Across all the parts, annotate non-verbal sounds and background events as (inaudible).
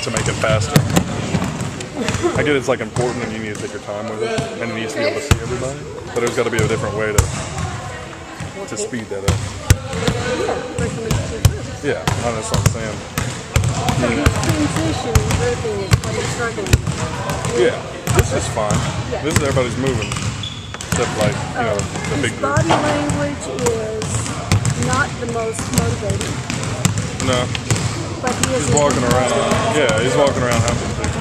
to do that to make it faster. I get it's like important and you need to take your time with it, and you need to be able to see everybody. But there's got to be a different way to to speed that up. Yeah, it first. Yeah, that's what I'm saying. So his transition and is what he's struggling. Yeah, this is fine. This is everybody's moving, except like you know oh, the big group. body language is not the most motivating, No, but he is he's walking around. Yeah, he's walking around helping people.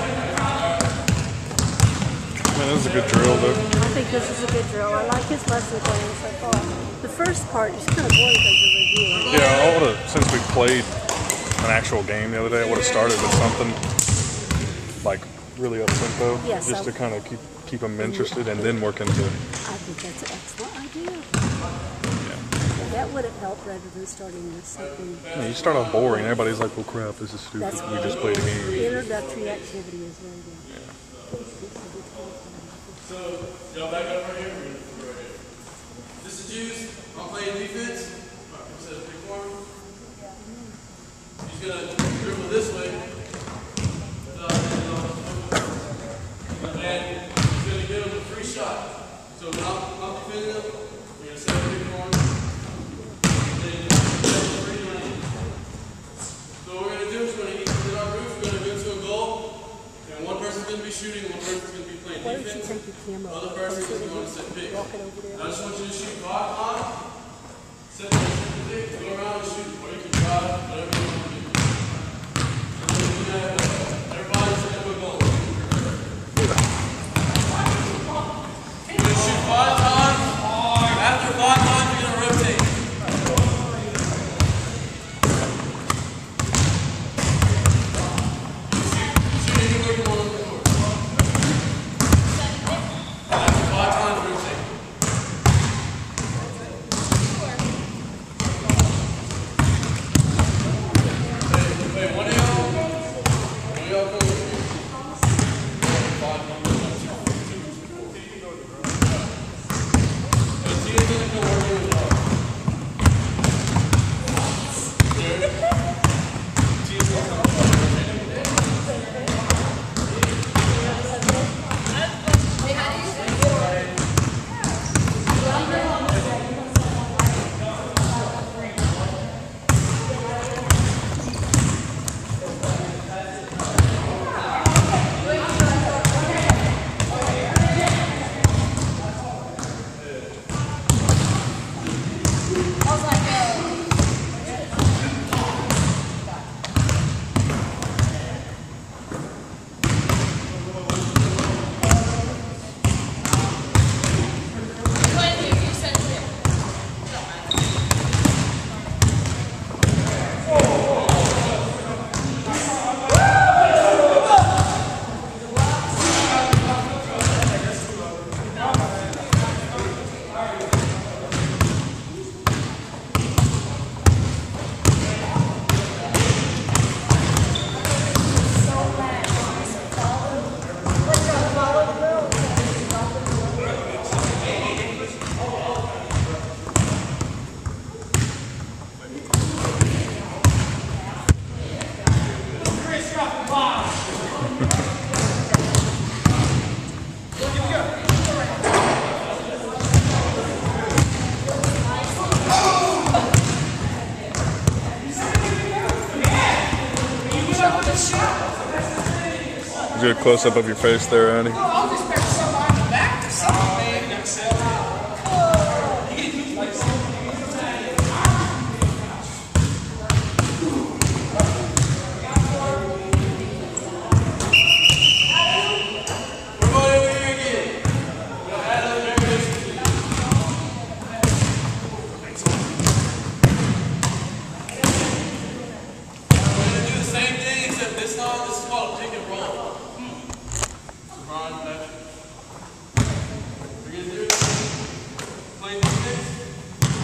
Man, this is a good drill though. I think this is a good drill. I like his lesson plan so far. The first part is kind of boring because of review. Yeah, I would have since we played an actual game the other day. I would have started with something like really up tempo, Yes, just I- to kind of keep keep them interested, and then work into. I think that's an excellent idea. Yeah. that would have helped rather than starting with something. Yeah, you start off boring. Everybody's like, "Well, crap, this is stupid. That's We just played a game." The introductory activity is very good. So, y'all back up right here. We're gonna go right here. This is Juice. I'm playing defense. Alright, set a pick for him. He's gonna dribble this way. Uh, And he's gonna get him a free shot. So when I'm, I'm defending him, we're gonna set a pick for him. Then he's gonna get a free lane. So what we're gonna do is we're gonna each in our groups, we're gonna go to a goal. And person's gonna be shooting, one person's gonna be playing Why defense, don't you take your camera Other off person is going to set pick. walk it over there? I just want you to shoot five on. Set the set the pick, go around and shoot, or you can drive, whatever you want to do. Close up of your face there, Andy? I'll just better somebody in the back or something, man. Everybody over here again. We'll add other variations to it. We're gonna do the same thing, except this time, this is called a pick and roll. So Ron, Patrick. We're gonna do it. Play defense.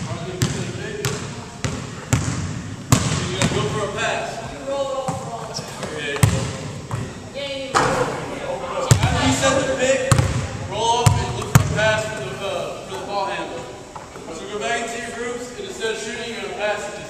Ron's gonna pick the pick. For a pass. Okay. After you set the pick, roll off and look for the pass for the, uh, for the ball handler. So go back into your groups, and instead of shooting, you're gonna pass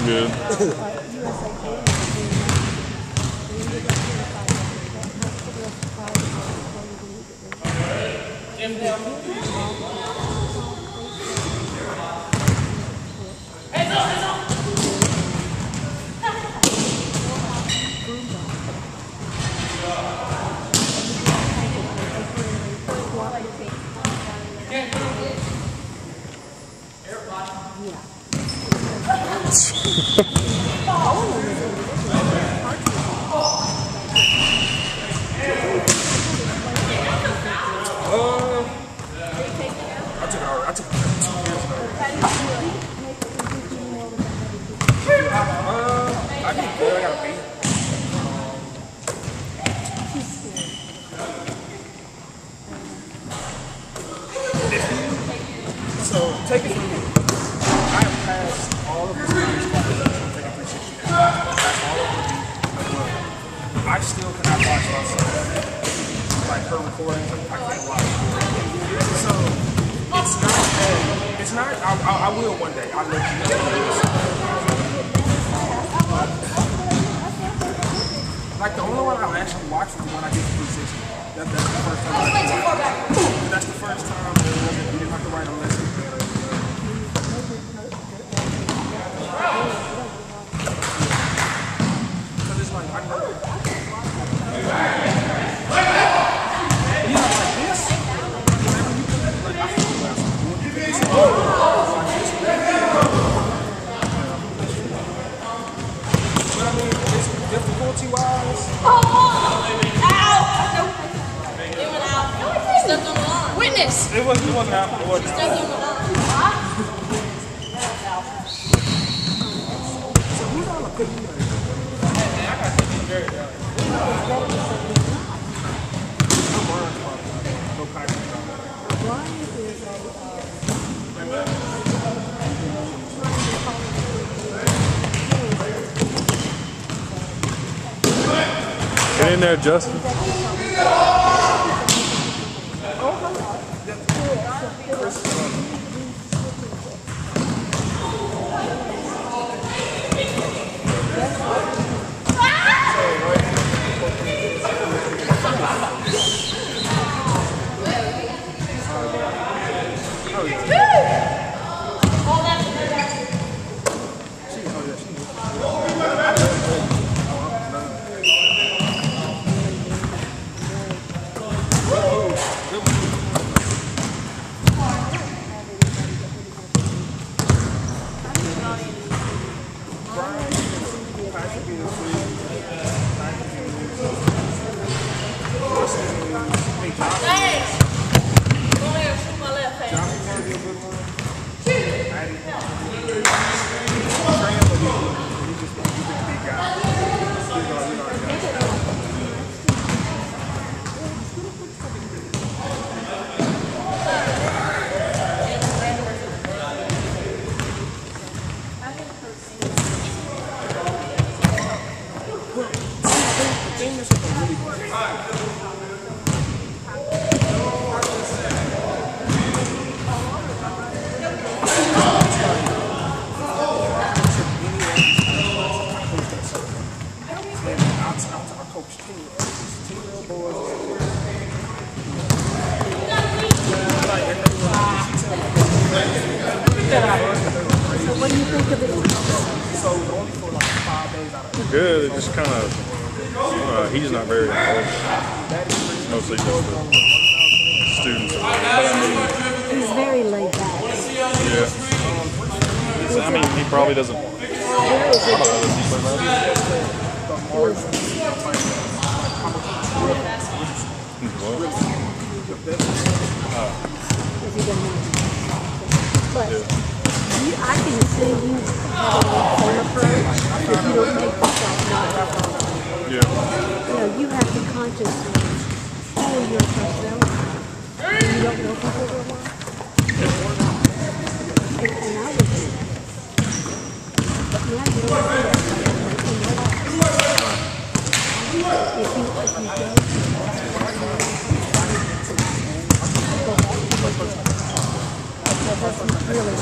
I'm (laughs) good. (laughs) I took it already. I took it two years ago. Uh, I did good. I got a B. So take it from me. I have passed all of the Spanish classes. I'm taking 360 now. I passed all of them. But I still cannot watch myself. Like her recording, I can't watch. So it's not that. It's not. I, I, I will one day. I look. Like the only one I'll actually watch is the one I did for 360. That, that's the first time. I actually watched it. That's the first time it wasn't. You didn't have to write a lesson. Cause it's like I know. Yeah, like this. Whenever you put it, like I feel like when you put this in, like this. But I mean, it's difficulty wise. Stepped on the line. Witness. It wasn't. It wasn't out. It wasn't out. Stepped on the line. Get in there, Justin. But you, I can see you having the same approach if you don't make yourself not yeah. You know, you have to consciously pull your personality. You don't know people very well. And, and I would do that. But now you don't do that in your life. If you, if you go go back to your book, that doesn't really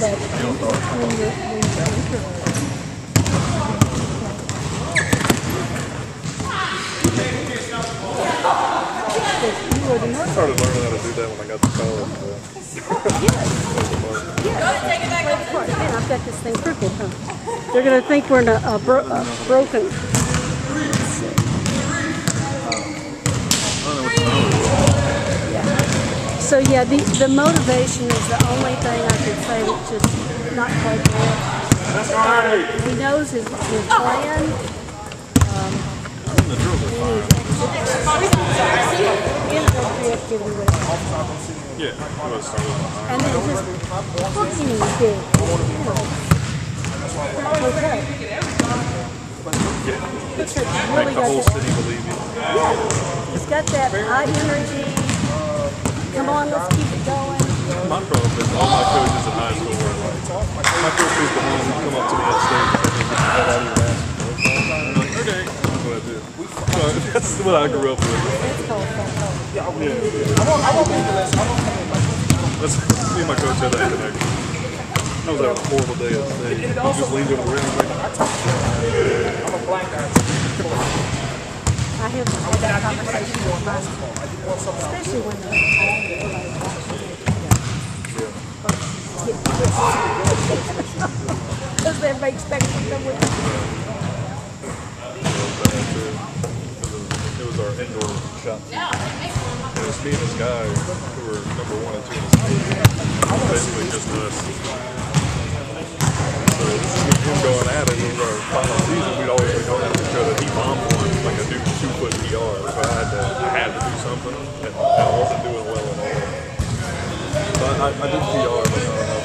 But when you're, when you're introverted, because you were the I nurse. started learning how to do that when I got to college. So. Man, I've got this thing crooked, huh? They're gonna think we're in a, a, bro- a broken. So yeah, the, the motivation is the only thing I can say that's just not quite there. He knows his, his plan. Um, and he's introactivity with it. Yeah. I was started behind. And then just fucking big. Okay. It's really Make the whole that, city believe you. yeah, it's got that high energy. Come on, let's keep it going. My problem is all my coaches in high school were like, my coach was the one who come up to me at stage and said, "Get out of your basketball." I'm like, okay. That's what I did. So (laughs) that's what I grew up with. It's called fun. Yeah. That's me and my coach had that connection. I was having a horrible day at stage. He just leaned over the rim and was like, I'm a black guy. I have had that conversation with my, especially when they're home. Because everybody expects to come with them. It was our indoor shot. It was me and this guy who were number one and two in the state. Basically just us. So with him going at it, was our final season. We'd always be going at each other. He bombed one like a dude two foot PR. So I had to, I had to do something, and, I wasn't doing well at all. So I, I, I did PR, but not enough.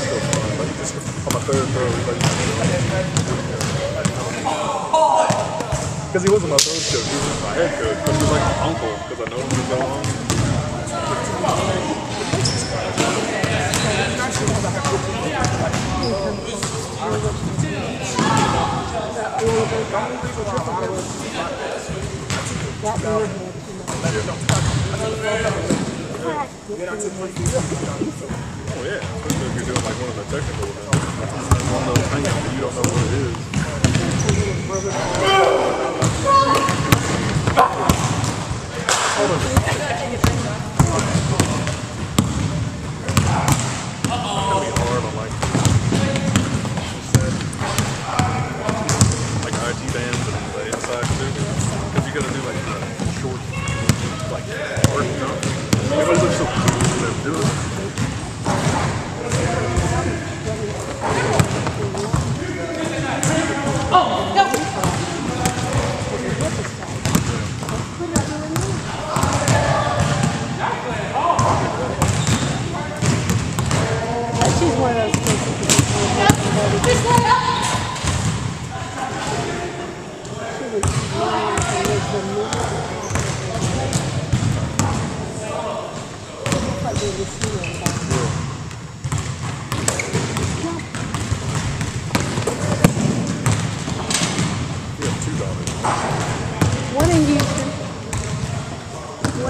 still fun. Like just on my third throw, like. Because he wasn't my throws coach, he was just my head coach. But he was like my uncle, because I know him so long. Got in your head. Oh yeah, especially gonna be hard on like, like IT bands and the inside too, because you gotta do like the short, like art, you know. Everybody looks so cool when they're doing it.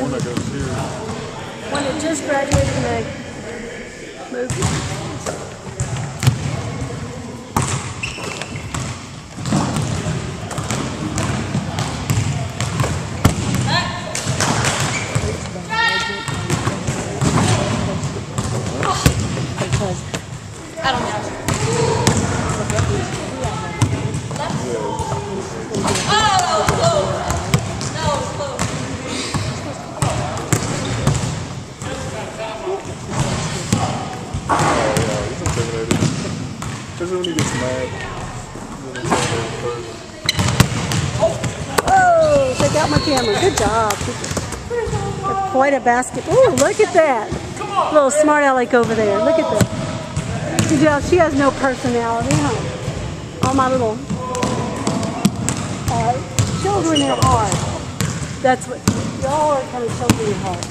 one that goes here. One that just graduated from a movie. Because I don't know. Oh, close. That was close. Oh yeah, he's intimidated. Because when he gets mad, he's intimidated first. Oh, take out my camera. Good job. Quite a basket. Oh, look at that. Little smart aleck over there. Look at that. She has no personality, huh? All my little uh, children at heart. That's what y'all are kind of children at heart.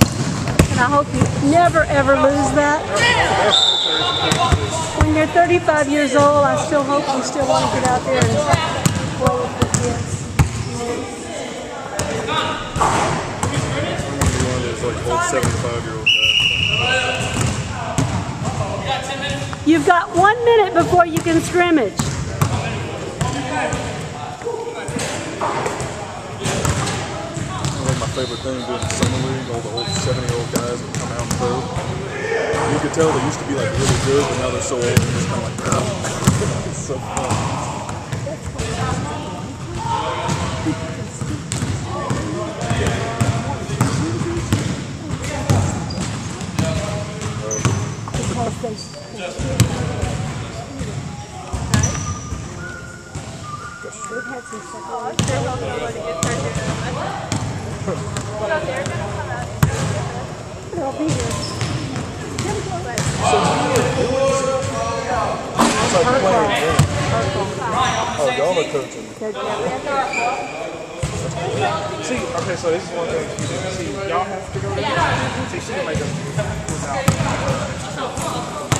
And I hope you never ever lose that. When you're 35 years old, I still hope you still want to get out there and play with the kids. One of those like old 75 year old guys. You've got one minute before you can scrimmage. One of my favorite things doing the summer league, all the old 70 year old guys that come out and pro. You could tell they used to be like really good, but now they're so old and just kind of like, ah. (laughs) it's so fun. Because they, they've had some separation. They'll be here. It's like playing tennis. Oh, y'all are coaching. See, okay, so this is one thing. you didn't See, y'all have to go there. See, she didn't make us without.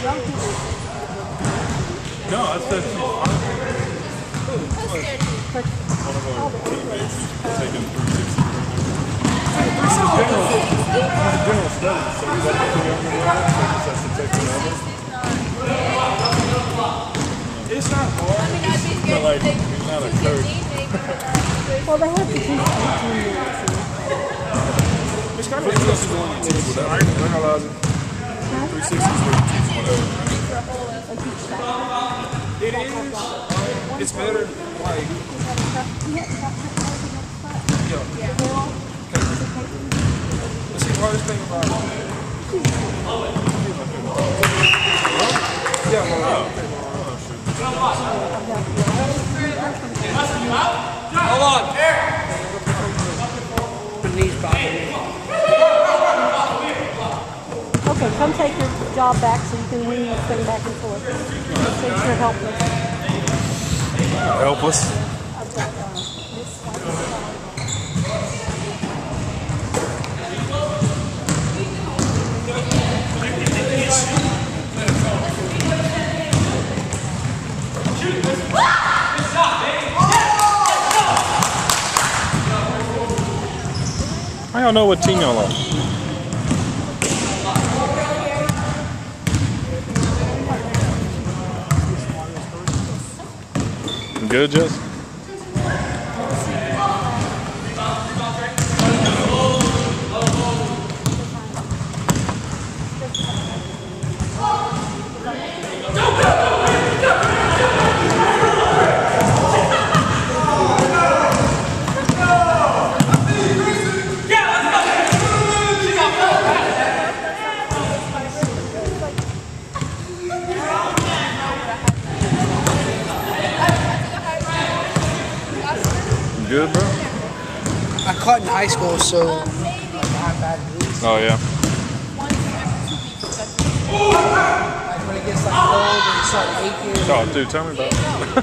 No, that's the honestly. One of our teammates is taking 360. This like, not a well, they have to teach It's kind of interesting. We're not allowed 360s it is. It's better. Like, yeah. But see, hardest thing about it. Yeah, well, Hold on. My knee's bothering me. Okay, come take your job back so you can wing this thing back and forth. Since you're helpless. Helpless. I don't know what team y'all on. Good, Jess? You Good, bro? I caught in high school, so like, I bad knees. Oh, yeah. Like when it gets like cold and it starts aching. Oh, dude, tell me about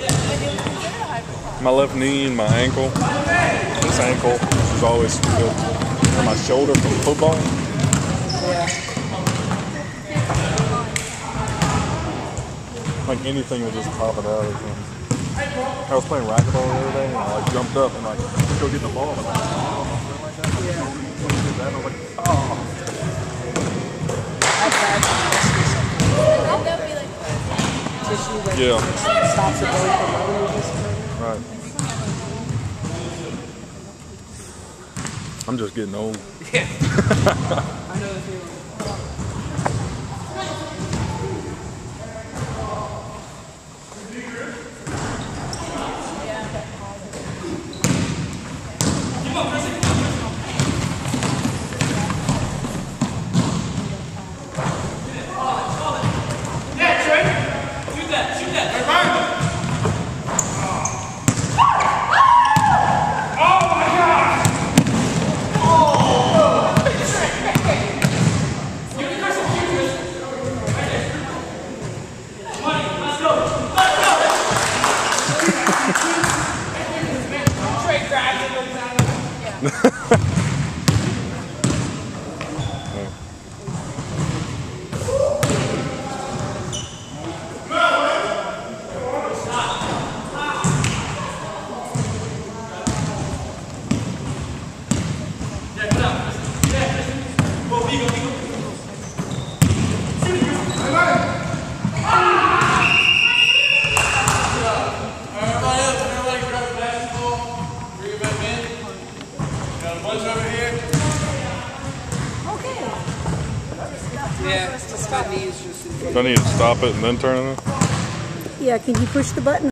it. (laughs) my left knee and my ankle. This ankle is always feel and my shoulder from football. Yeah. Like anything would just pop it out or something. I was playing racquetball the other day and I like jumped up and like go get the ball and like, like that. And I was like, oh. I have bad tissue that Yeah, stops it going from running this way. right. I'm just getting old. (laughs) (laughs) I know the feeling. Everybody else, everybody grab the basketball, bring it back in. Got a bunch over here. Yeah, it's just my knees just. Do I need to stop it and then turn it on? Yeah, can you push the button?